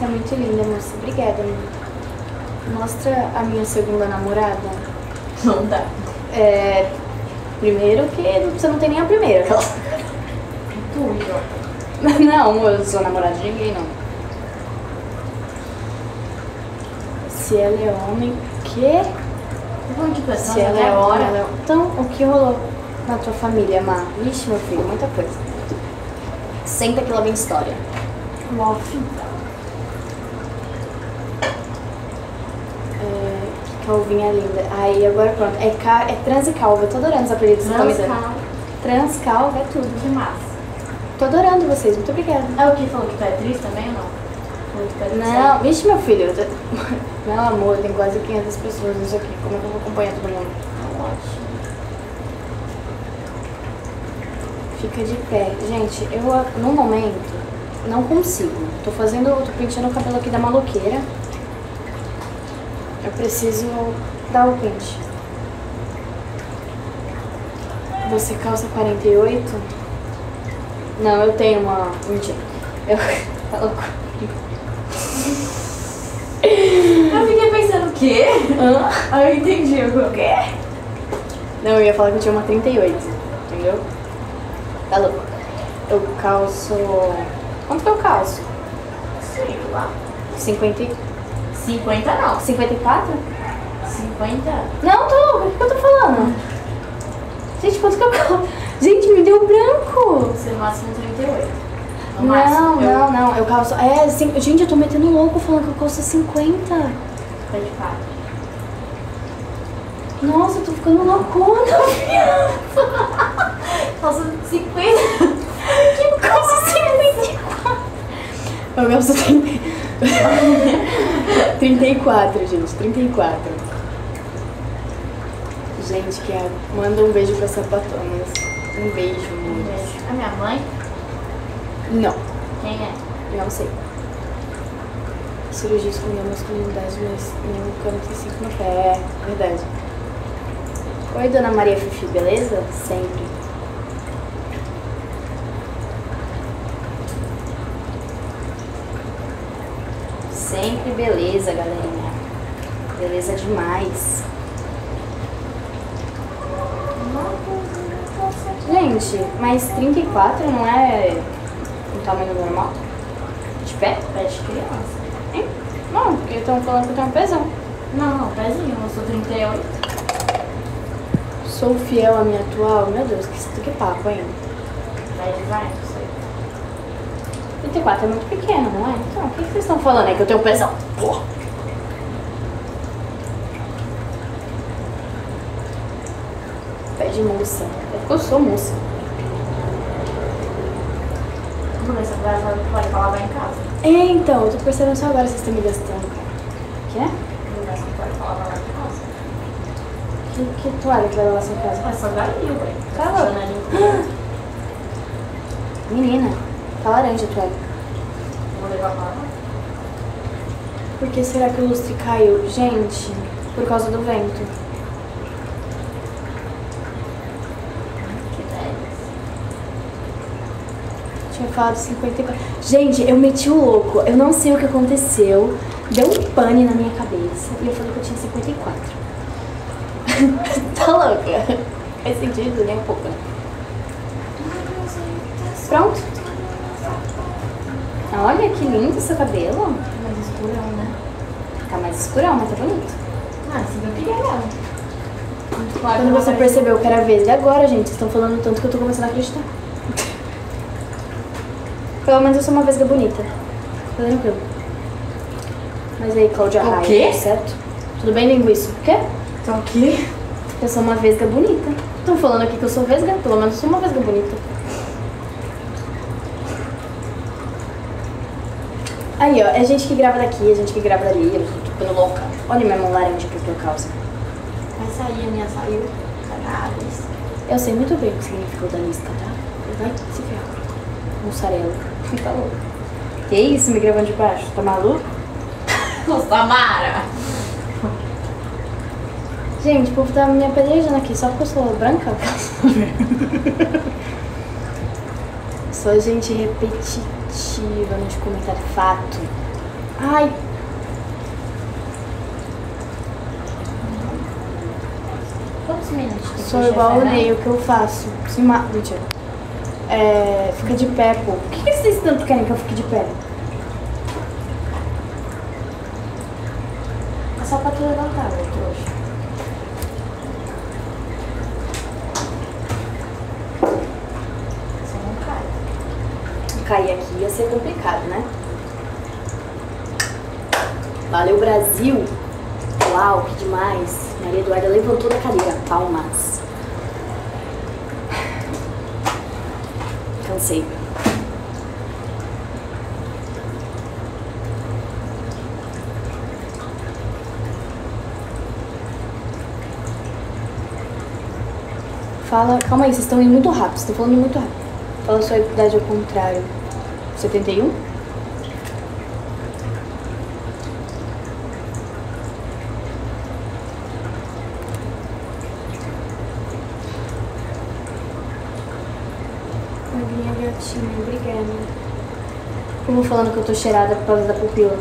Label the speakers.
Speaker 1: Você é muito linda, moça. Obrigada, amiga. Mostra a minha segunda namorada.
Speaker 2: Não dá.
Speaker 1: É. Primeiro que você não tem nem a primeira.
Speaker 2: Idiota.
Speaker 1: Não, eu sou namorada de ninguém, não. Se ela é homem,
Speaker 2: de pessoas
Speaker 1: Se ela é homem,
Speaker 2: agora.
Speaker 1: ela é... Então, o que rolou na tua família, Má? Vixe, meu filho, muita coisa. Senta que lá vem história.
Speaker 2: Lof.
Speaker 1: É, que calvinha linda. Aí, agora pronto. É, ca... é trans e calva. Eu tô adorando os apelidos que.
Speaker 2: Transcal.
Speaker 1: Trans, calva, é tudo.
Speaker 2: Que massa.
Speaker 1: Tô adorando vocês, muito obrigada.
Speaker 2: É o que falou que tu é triste também ou não? É?
Speaker 1: Não, vixe, meu filho. eu tô- Meu amor, tem quase 500 pessoas nisso aqui. Como é que eu vou acompanhar todo mundo?
Speaker 2: Ótimo.
Speaker 1: Fica de pé. Gente, eu no momento não consigo. Tô fazendo, tô penteando o cabelo aqui da maloqueira. Eu preciso dar o pente. Você calça 48? Não, eu tenho uma. Mentira. Eu. Tá louco.
Speaker 2: Eu fiquei pensando o quê?
Speaker 1: Hã?
Speaker 2: Ah, eu entendi o quê?
Speaker 1: Não, eu ia falar que eu tinha uma 38, entendeu? Tá louco. Eu calço. Quanto que eu calço?
Speaker 2: Sei lá.
Speaker 1: 50... e-
Speaker 2: 50 não.
Speaker 1: 54?
Speaker 2: 50?
Speaker 1: Não, tô louca, o que eu tô falando? Gente, quanto que eu calço? Gente, me deu branco!
Speaker 2: Você máximo 38. No
Speaker 1: Não,
Speaker 2: máximo. Eu...
Speaker 1: não, não, eu calço. É, cin- gente, eu tô metendo louco falando que eu calço 50.
Speaker 2: Tá de fato.
Speaker 1: Nossa, eu tô ficando loucona, viado.
Speaker 2: Calça 50.
Speaker 1: Que eu calço 54. Eu calço 30. 34, gente, 34. Gente, que é- manda um beijo pra sapatonas. Um beijo,
Speaker 2: Um beijo. A minha mãe?
Speaker 1: Não,
Speaker 2: Quem é?
Speaker 1: não sei. Cirurgia escondeu a masculinidade, mas nenhum canto cinco no pé. É, verdade. Oi, dona Maria Fifi, beleza? Sempre. Sempre beleza, galerinha. Beleza demais. Gente, mas 34 não é um tamanho normal? De pé?
Speaker 2: Pé de criança.
Speaker 1: Hein? Não, porque estão falando que eu tenho um pesão.
Speaker 2: Não, não, pezinho. Eu sou 38.
Speaker 1: Sou fiel à minha atual? Meu Deus, que, que papo, hein?
Speaker 2: Vai de vai, não sei.
Speaker 1: 34 é muito pequeno, não é? Então, o que, que vocês estão falando aí? Que eu tenho pesão? Porra! Pé de moça. É porque eu sou moça.
Speaker 2: Vou ver se vai pode falar vai em casa.
Speaker 1: É, então, eu tô percebendo só agora que vocês estão me gastando, cara. Quê?
Speaker 2: Vou ver se pode falar vai lá em casa.
Speaker 1: Que, que toalha que vai lavar sua casa?
Speaker 2: É só galinho, velho.
Speaker 1: Cala. Menina, tá laranja a toalha.
Speaker 2: Vou levar lá.
Speaker 1: Por que será que o lustre caiu? Gente, por causa do vento.
Speaker 2: Que 10.
Speaker 1: Tinha falado 54. Gente, eu meti o louco. Eu não sei o que aconteceu. Deu um pane na minha cabeça. E eu falei que eu tinha 54. tá louca? Faz sentido nem um pouco, né? Pronto. Olha que lindo seu cabelo.
Speaker 2: Mais escurão, né?
Speaker 1: Tá mais escurão, mas tá bonito.
Speaker 2: Ah, você viu que é legal. Claro.
Speaker 1: Quando você percebeu que era verde agora, gente, vocês estão falando tanto que eu tô começando a acreditar. Pelo menos eu sou uma vesga bonita. Fica tranquilo. Mas aí, Cláudia Raia,
Speaker 2: quê?
Speaker 1: tudo certo? Tudo bem, linguiça? O quê?
Speaker 2: Então o quê?
Speaker 1: Eu sou uma vesga bonita. Estão falando aqui que eu sou vesga? Pelo menos eu sou uma vesga bonita. Aí, ó, é gente que grava daqui, é gente que grava dali, eu tô ficando louca. Olha minha mão laranja que eu tô calça.
Speaker 2: Vai sair, a minha saiu. Cannabis.
Speaker 1: Eu sei muito bem o que significa o da lista, tá? Vai se ferrar. Mussarela. tá louco. Que isso, me gravando de baixo? Tá maluco?
Speaker 2: Samara!
Speaker 1: Gente, o povo tá me apedrejando aqui só porque eu sou branca. sou gente repetitiva nos comentários. Fato. Ai,
Speaker 2: Quantos minutos
Speaker 1: sou igual o? Ney, o que eu faço? Se ma... Mentira. É, fica de pé, pô. Por que, que vocês tanto querem que eu fique de pé?
Speaker 2: É só pra tu levantar, meu trouxa. Você não cai.
Speaker 1: Cair aqui ia ser complicado, né? Valeu, Brasil! Uau, que demais! Maria Eduarda levantou da cadeira. Palmas. Cansei. Fala, calma aí, vocês estão indo muito rápido, vocês estão falando muito rápido. Fala sua idade ao contrário. 71? Magrinha gatinha, obrigada. Vou falando que eu tô cheirada por causa da pupila.